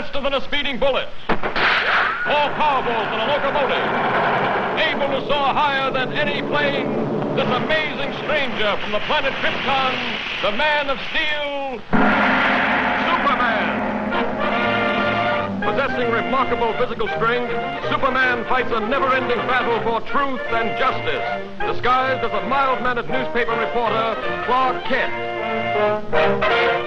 faster than a speeding bullet, more powerful than a locomotive, able to soar higher than any plane, this amazing stranger from the planet Krypton, the Man of Steel, Superman. Possessing remarkable physical strength, Superman fights a never-ending battle for truth and justice, disguised as a mild-mannered newspaper reporter, Clark Kent.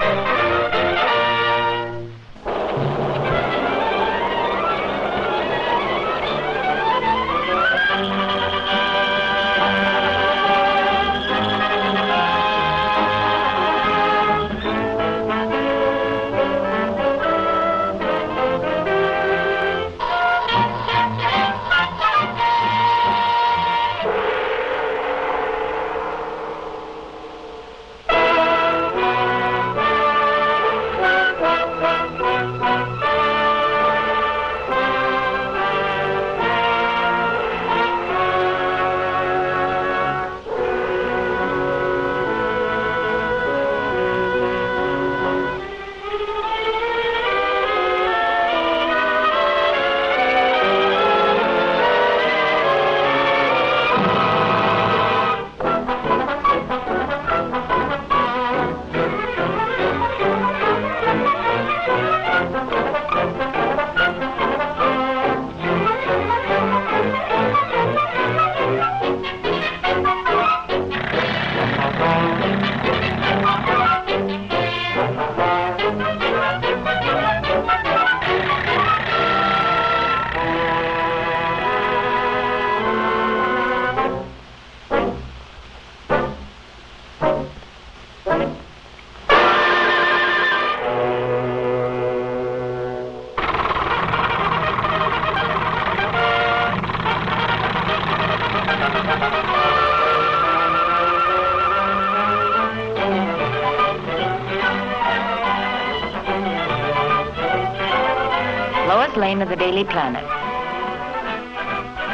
Lois Lane of the Daily Planet.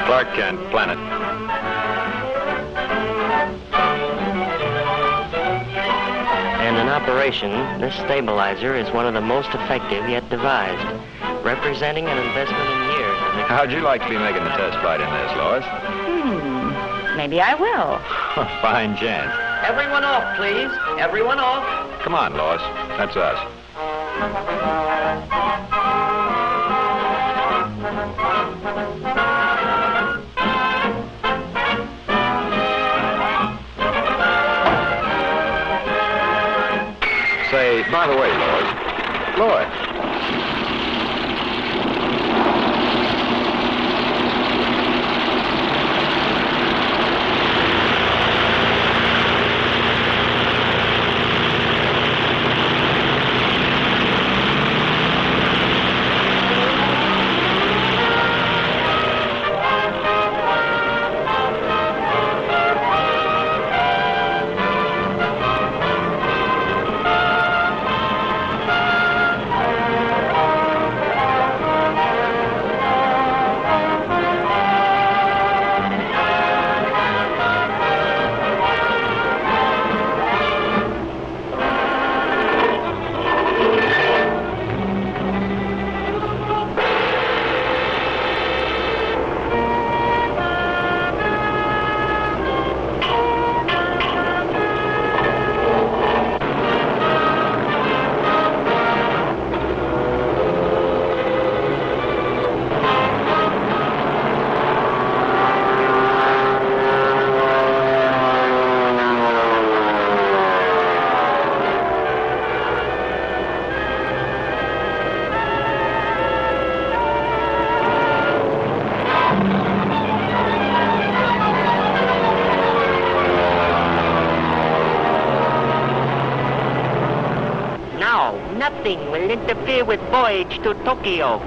Clark Kent, Planet. And in operation, this stabilizer is one of the most effective yet devised, representing an investment in years. of How'd you like to be making the test flight in this, Lois? Hmm. Maybe I will. Fine chance. Everyone off, please. Everyone off. Come on, Lois. That's us. By the way, Lois. Lois. Now, nothing will interfere with voyage to Tokyo.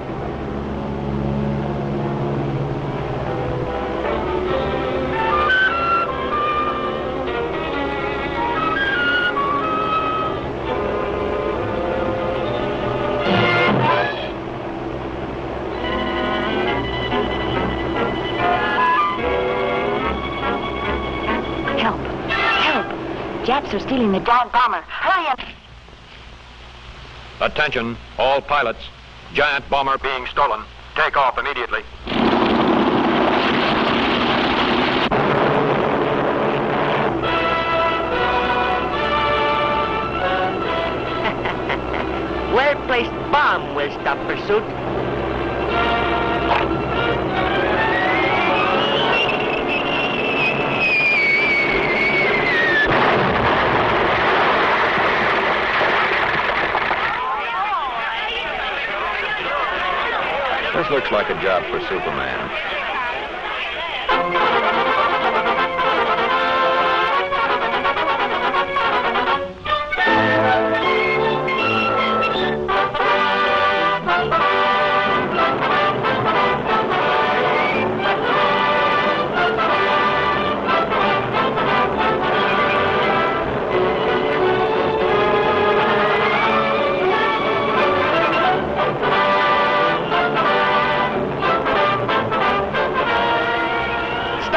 Help. Help. Japs are stealing the giant bomber. Hurry. Attention, all pilots. Giant bomber being stolen. Take off immediately. Well-placed bomb will stop pursuit. This looks like a job for Superman.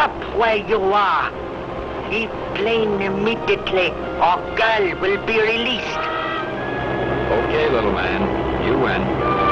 Stop where you are. Leave plane immediately, or girl will be released. Okay, little man. You win.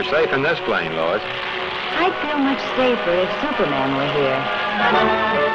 You're safe in this plane, Lois. I'd feel much safer if Superman were here.